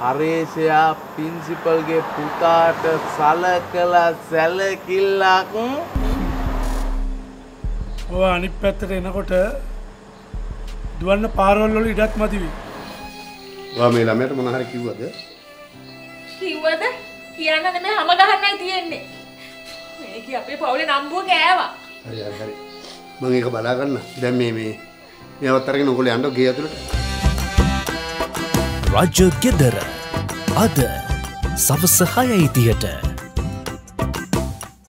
හරේෂයා පින්සිපල්ගේ පුතාට සලකලා සැලකිල්ලක් ඔය අනිත් පැත්තට එනකොට දුවන්න පාරවල් වල ඉඩක් මදිවි. ඔයා මේ ළමයට මොන හරි කිව්වද? කිව්වද කියන්න නෙමෙයි හැම ගහන්නයි තියෙන්නේ මේක අපේ පවුලේ නම්බුව කෑවා හරි හරි හරි. මම ඒක බලා ගන්න. දැන් මේ මේ මේවත් අරගෙන ඔයගොල්ලෝ යන්න ගේ ඇතුළට. රජ ගෙදර අද සවස හයයිතියට